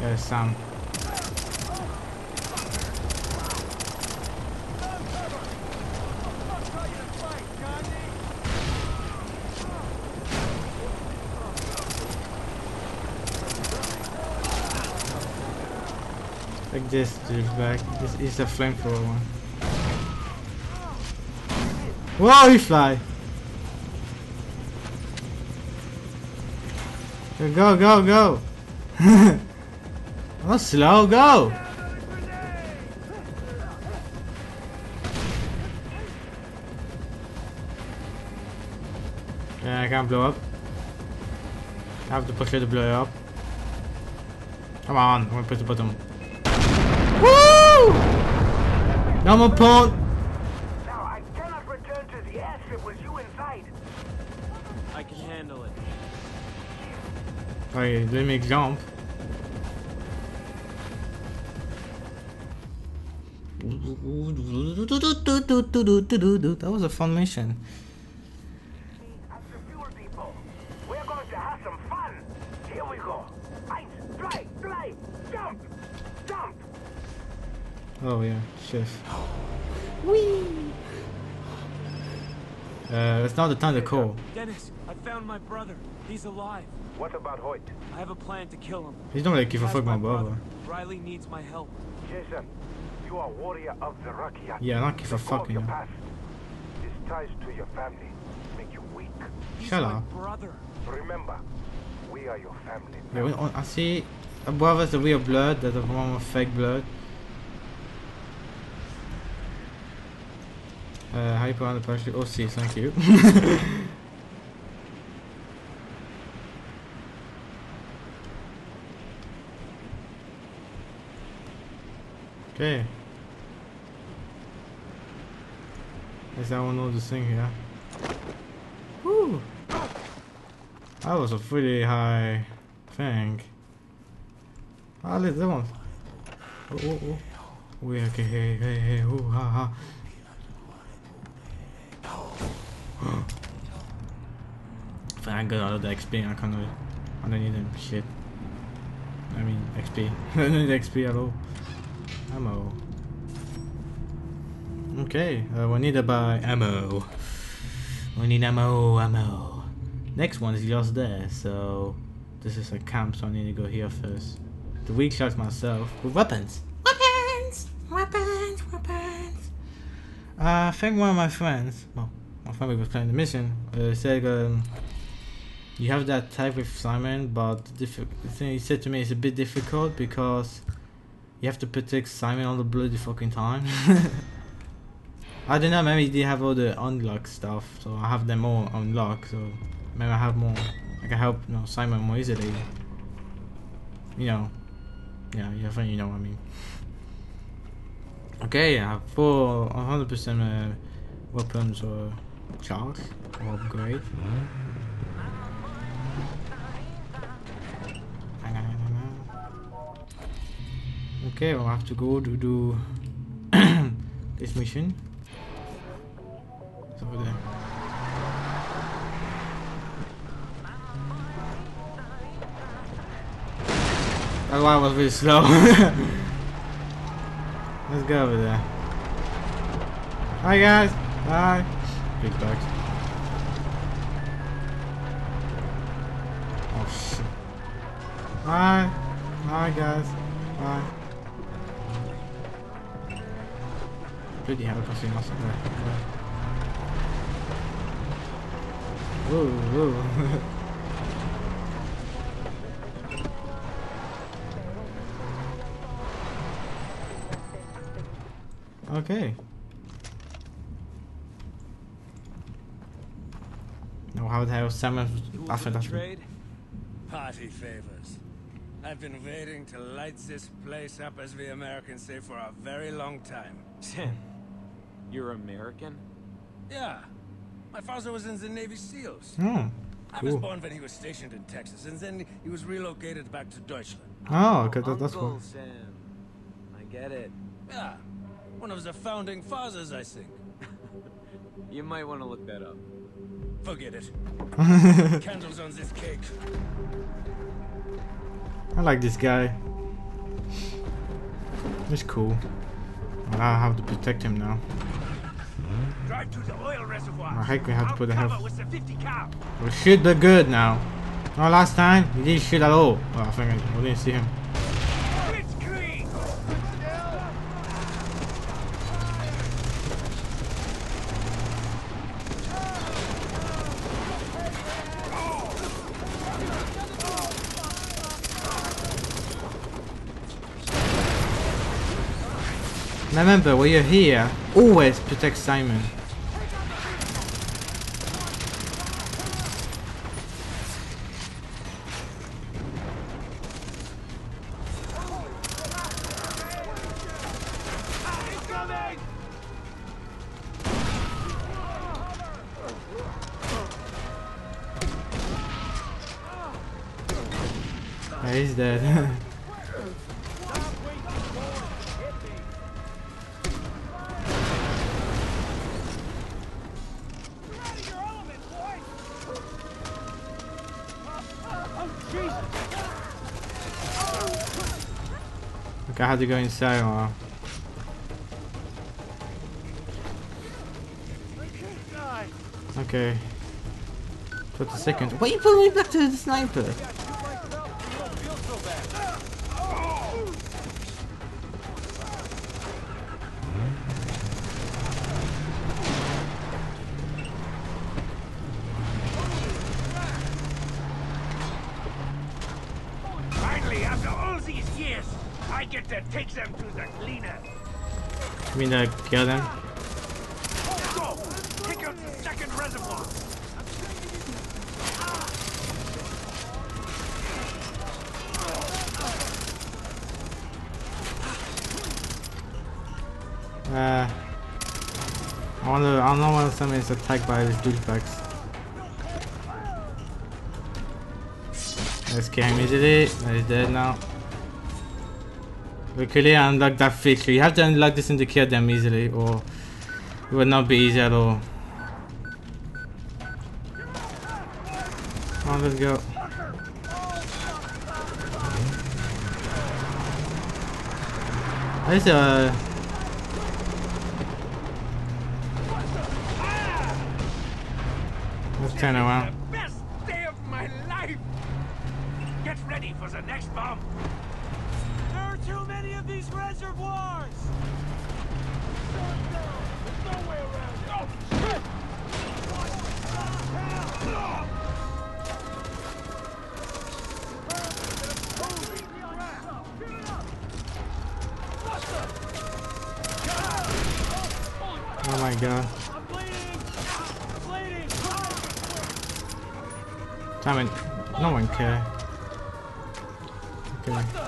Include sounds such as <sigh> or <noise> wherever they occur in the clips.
Yeah, Sam. Like this, dude, back. This is a flamethrower one. Whoa, you fly! Go, go, go! <laughs> oh, slow, go! Yeah, I can't blow up. I have to push it to blow up. Come on, I'm gonna push the button. Woo! No more point. Now, I cannot return to the airstrip with you inside. I can handle it. Oh, you let me jump. That was a fun mission. At the fuel depot. We're going to have some fun. Here we go. Eins, fly, fly, jump, jump. Oh yeah, shift. Whee! Uh, it's not the time to call. Dennis, I found my brother. He's alive. What about Hoyt? I have a plan to kill him. He's not gonna give a fuck my my brother. Riley needs my help. Jason, you are warrior of the Rakyat. Yeah, not give a Let fuck, you your past. These ties to your family make you weak. Shut up. brother. Remember, we are your family. Yeah, when, I see a brother's the real blood, that the one with fake blood. Uh, how you put on the parachute? Oh, see, thank you. <laughs> okay. Is that one of the thing here? Woo! That was a pretty high thing. Ah, look, that one. Oh, oh, oh. We okay, hey, hey, hey, ooh, ha, ha. <gasps> Thank God, all of the XP, I can't, I don't need them shit. I mean, XP. <laughs> I don't need XP at all. Ammo. Okay, uh, we need to buy ammo. We need ammo, ammo. Next one is just there, so this is a camp, so I need to go here first. The weak shots myself with weapons. Weapons! Weapons! Weapons! Uh, I think one of my friends, well, my friend was playing the mission, uh, said um, you have that type with Simon, but the the thing he said to me is a bit difficult because you have to protect Simon all the bloody fucking time. <laughs> I don't know, maybe they have all the unlock stuff, so I have them all unlocked, so maybe I have more. I can help you know, Simon more easily. You know, yeah, yeah, I you know what I mean. Okay, I have four 100% uh, weapons or charge or upgrade. Okay, we'll have to go to do <coughs> this mission. It's over there. That one was really slow. Let's go over there. Hi guys. Hi. Big bags. Oh shit. Hi. Hi guys. Hi. Bloody hell, I can see nothing there. Whoa, whoa. <laughs> Okay. Nou, how the hell Sam Tools after of the that. trade? Party favors. I've been waiting to light this place up, as we Americans say, for a very long time. Tim, you're American? Yeah. My father was in the Navy SEALs. Oh, I was born when he was stationed in Texas, and then he was relocated back to Deutschland. Oh, okay, that, that's Uncle cool. Sam. I get it. Yeah. One of the founding fathers, I think. <laughs> You might want to look that up. Forget it. <laughs> Candles on this cake. I like this guy. He's cool. I have to protect him now. Drive to the oil reservoir. I hate we have to put the health. with the 50 cal. We shoot the good now. No, last time he didn't shoot at all. Oh, I think I, we didn't see him. Remember, when you're here, always protect Simon. Yeah, he's dead. <laughs> okay, I had to go inside. Or... Okay. Just a second. Why you put me back to the sniper? Finally, after all these years, I get to take them to the cleaner. You mean to kill them? Go! Take out the second reservoir. Uh, I wonder. I don't know when somebody's attacked by these douchebags. Let's kill him easily. He's dead now. Luckily, I unlocked that feature. You have to unlock this and to kill them easily, or it would not be easy at all. Come on, let's go. There's a. Let's turn around. These reservoirs! Oh my god. I'm bleeding! Bleeding! Damn it. No one care. Okay.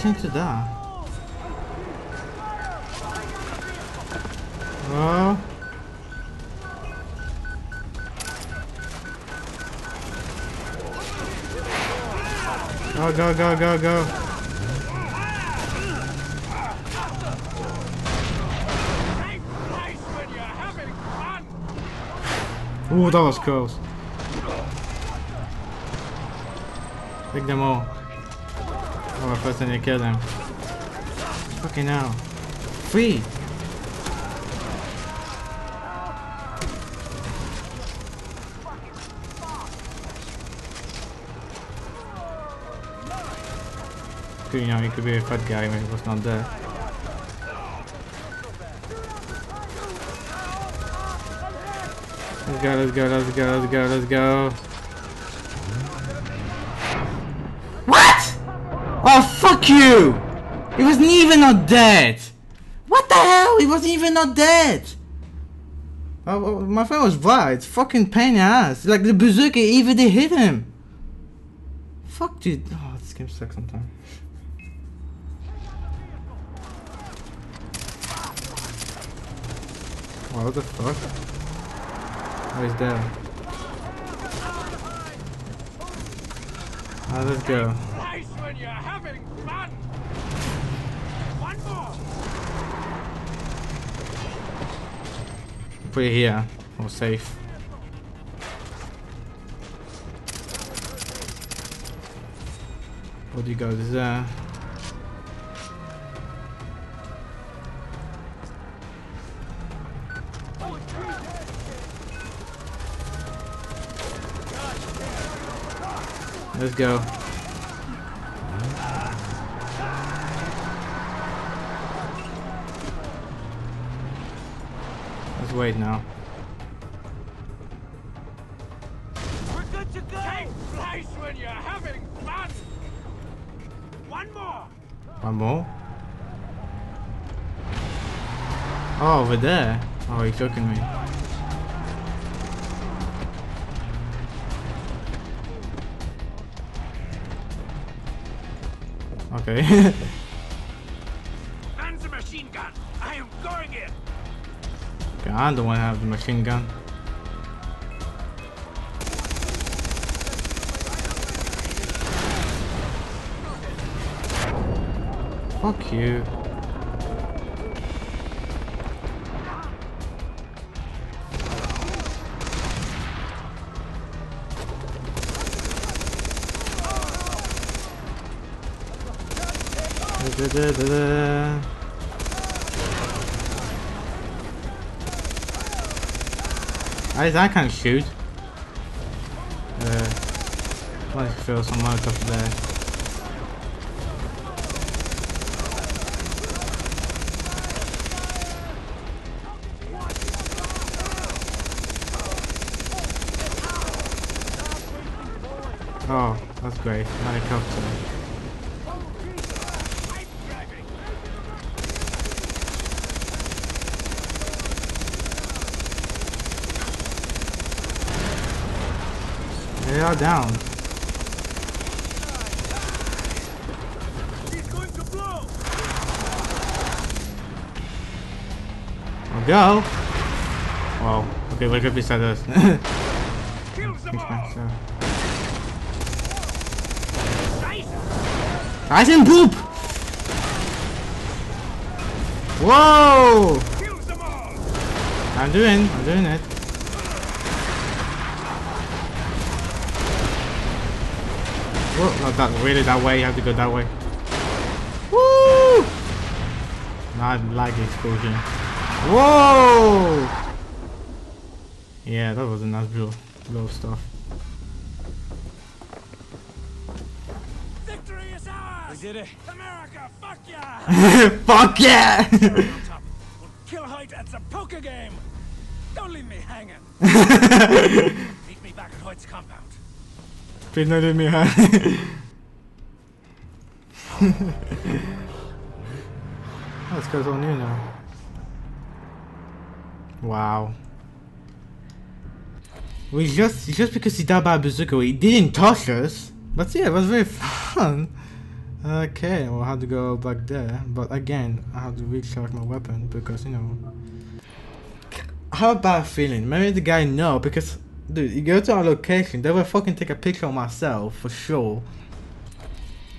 To that. Oh. Go, go, go, go, go. Ooh, that was close. Take them all. Oh, first I need to kill them. Fucking hell. Free! You know, he could be a fat guy when he was not there. Let's go, let's go, let's go, let's go, let's go. You! He wasn't even not dead! What the hell? He wasn't even not dead! Oh, oh my friend was right. It's fucking pain in the ass. Like the bazooka even did hit him. Fuck, dude. Oh, this game sucks sometimes. What the fuck? Oh, he's there. Ah, let's go. Nice when you're having fun. One more. It here. Or safe. What do you got there? Let's go. Let's wait now. We're good to go. Take flies when you're having fun. One more. One more? Oh, over there. Oh, he's joking me. Okay. <laughs> And the machine gun. I am going in. okay, I'm the one who have the machine gun. Fuck you. Da-da-da-da. I can't shoot. Uh, let's throw some Molotov there. Oh, that's great. Helicopter. They are down. He's going to blow. I'll go. Wow. Okay, wake up beside us. <laughs> Kills them all. Nice. Nice. I didn't poop! Whoa! Kills them all. I'm doing, I'm doing it. Whoa, not that, really that way, you have to go that way. Woo! Not lag explosion. Whoa! Yeah, that was a nice blow, blow stuff. Victory is ours. We did it. America, fuck yeah. <laughs> Fuck yeah! We'll <laughs> kill Hoyt at the poker game. Don't leave me hanging. <laughs> Meet me back at Hoyt's compound. Don't leave me high. Let's go on you now. Wow. We just just because he died by a bazooka, he didn't touch us. But yeah, it was very <laughs> fun. Okay, we'll have to go back there. But again, I have to recharge my weapon because you know. How bad feeling. Maybe the guy know because dude, you go to our location, they will fucking take a picture of myself for sure.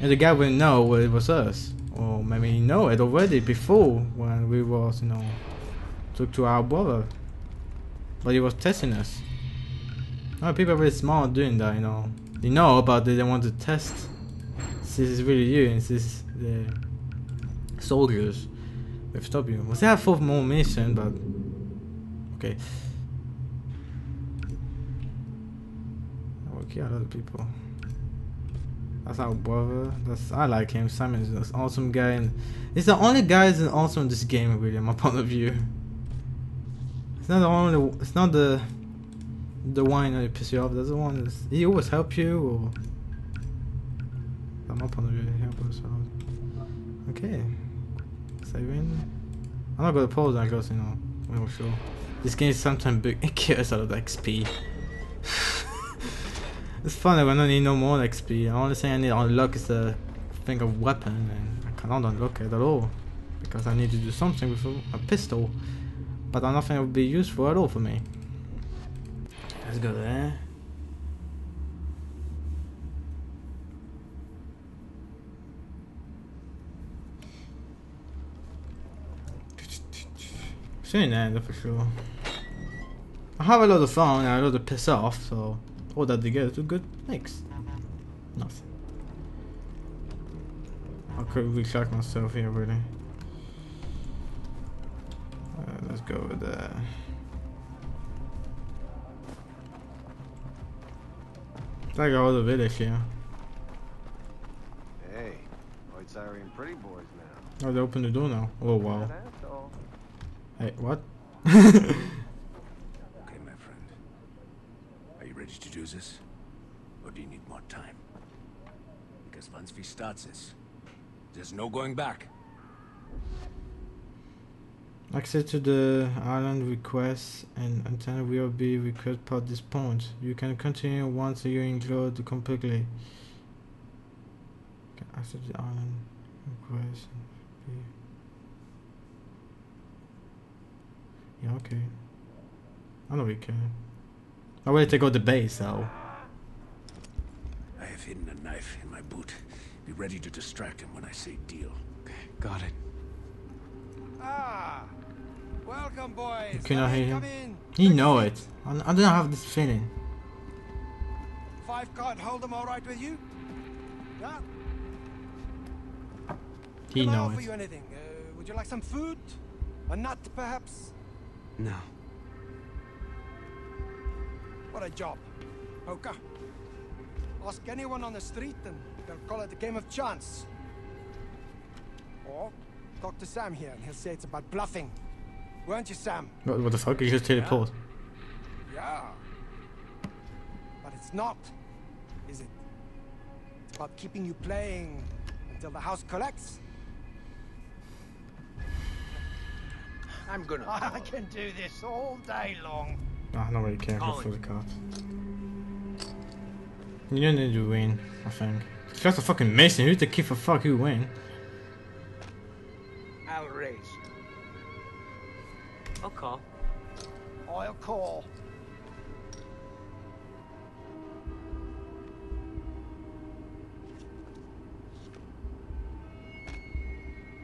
And the guy will know it was us. Or maybe he know it already before when we was, you know, took to our brother. But he was testing us. Oh, people are really smart doing that, you know. They know, but they don't want to test. This is really you, and this is the soldiers. They've stopped you. We still have four more mission, but okay. Kill of people. That's our brother. That's I like him. Simon is an awesome guy, and he's the only guy that's awesome in this game, really, in my <laughs> point of view. It's not the only. It's not the the one that piss you off. That's the one. That's, he always help you, or from my point of view, he help us out. Okay, saving. I'm not gonna pause. I guess you know. We're not sure. This game is sometimes big. <laughs> It kills out of the XP. <sighs> <sighs> It's funny when I need no more XP. The only thing I need to unlock is the thing of weapon, and I cannot unlock it at all because I need to do something with a, a pistol. but nothing would be useful at all for me. Let's go there. Seen that for sure. I have a lot of fun and a lot of piss off, so all that together to good mix. Nothing. I could retract myself here really. Uh, let's go with that. I got all the village here. Hey, White Siren pretty boys now. Oh, they opened the door now. Oh wow. Hey, what? <laughs> Okay, my friend. Are you ready to do this? Or do you need more time? Because once we start this, there's no going back. Access to the island requests and antenna will be requested per this point. You can continue once you include completely. Can access the island request. Yeah, okay. I know we can. I will to go to base though. I have hidden a knife in my boot. Be ready to distract him when I say deal. Got it. Ah! Welcome, boys! You cannot hear him. In. He know it. I, I don't have this feeling. Five card hold them all right with you? Yeah? He Can I know offer it. you anything? Uh, would you like some food? A nut, perhaps? No. What a job. Poker. Ask anyone on the street and they'll call it a game of chance. Or talk to Sam here and he'll say it's about bluffing. Weren't you, Sam? What, what the fuck? You just teleport. Yeah. But it's not, is it? It's about keeping you playing until the house collects. I'm gonna. <laughs> I can do this all day long. Ah, not really care Calling. for the card. You don't need to win, I think. It's just a fucking mason. Who's the kid for fuck who win? I'll raise. I'll call. I'll call.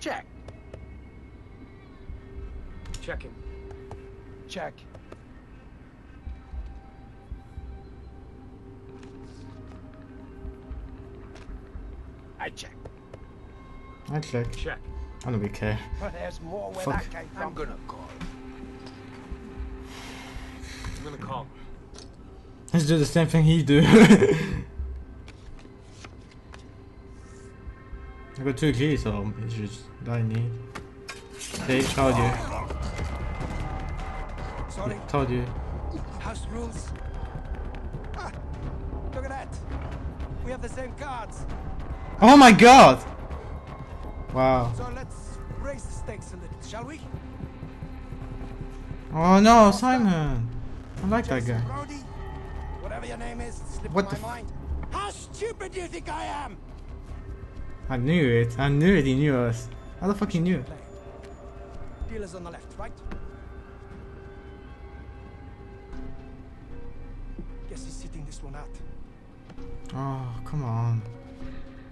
Check. Checking. Check. I check. I check. Check. I don't really care. But there's more where Fuck. that came from. I'm gonna call. I'm gonna call. Let's do the same thing he do. <laughs> I got two keys, so it's just that I need. They told you. Sorry, Told you. house rules. Ah, look at that. We have the same cards. Oh my god! Wow. So let's raise the stakes a little, shall we? Oh no, Simon! I like that guy. Brody, whatever your name is, slipped What my the mind. How stupid do you think I am? I knew it. I knew it. He knew us. How the fuck he knew? Dealer's on the left, right? Guess he's sitting this one out. Oh, come on.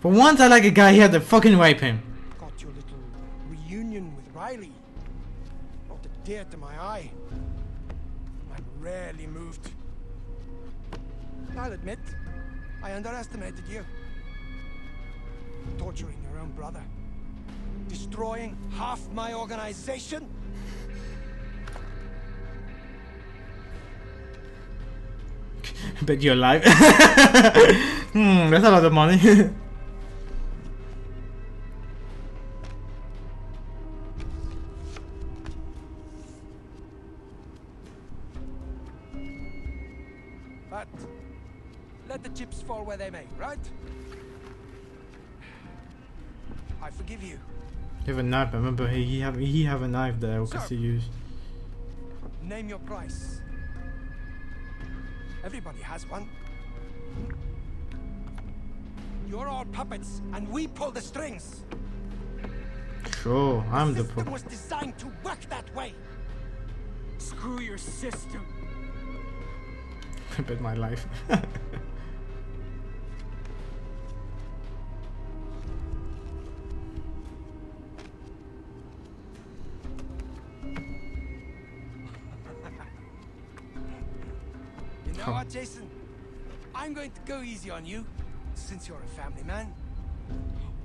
For once, I like a guy here to fucking rape him. Got your little reunion with Riley. A tear to my eye. I'm rarely moved. I'll admit, I underestimated you. Torturing your own brother. Destroying half my organization. <laughs> Bet you're alive. <laughs> hmm, that's a lot of money. <laughs> knife. I remember he, he have he have a knife there. We can Sir. see use. Name your price. Everybody has one. You're all puppets, and we pull the strings. Sure, I'm the system pro. was designed to work that way. Screw your system. <laughs> but my life. <laughs> going to go easy on you, since you're a family man.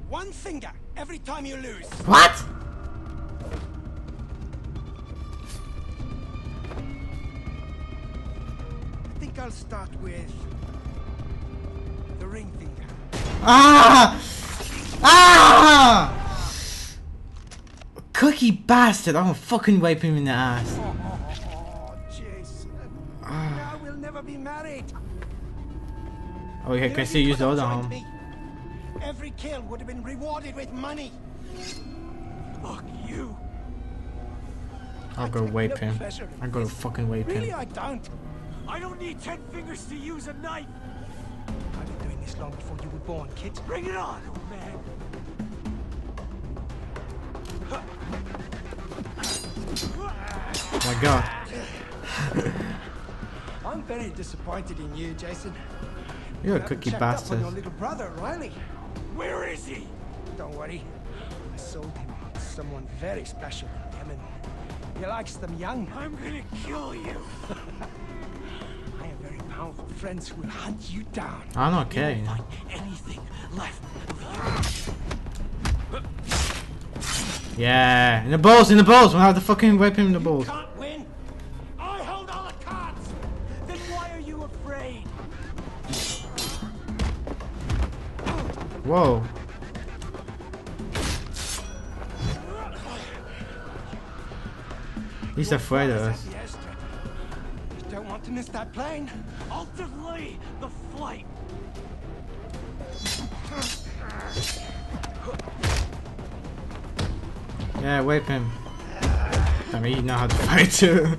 One finger every time you lose. what? I think I'll start with the ring finger. Ah! Ah! Cookie bastard! I'm gonna fucking wipe him in the ass. Oh, Jason. Now we'll never be married. Oh, yeah, You can see use the other have arm? me. Every kill would have been rewarded with money. Fuck you. I'll go wipe him. I'm gonna this. fucking Really, him. I don't. I don't need ten fingers to use a knife. I've been doing this long before you were born, kids. Bring it on, old man. Oh my god. <laughs> I'm very disappointed in you, Jason. You're a cookie checked up on bastard. your little brother, Riley. Where is he? Don't worry. I sold him to someone very special in Yemen. He likes them young. I'm gonna kill you. <laughs> I have very powerful friends who will hunt you down. Ah, I'm okay. Find anything left. Yeah, in the balls, in the balls. We'll have to fucking wipe him in the balls. He's afraid of us. At the airstrip. You don't want to miss that plane. I'll delay the flight. Yeah, wipe him. I mean, you know how to <laughs> fight too.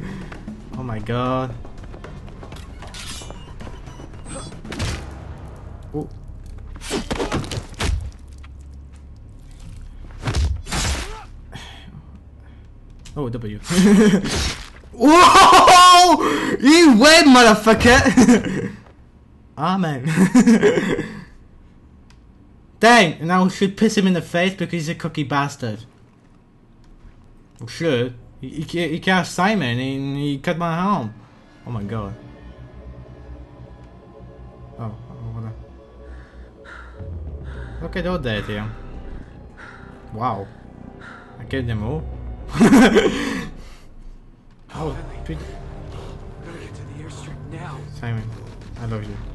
oh my god. W. <laughs> Whoa! You win, motherfucker! <laughs> Amen. <laughs> Dang, and I should piss him in the face because he's a cookie bastard. Well, should. He, he, he cast Simon and he cut my arm. Oh my god. Oh. Look at all that here. Wow. I killed them all. <laughs> oh, big get to the airstrip now. Simon, I love you.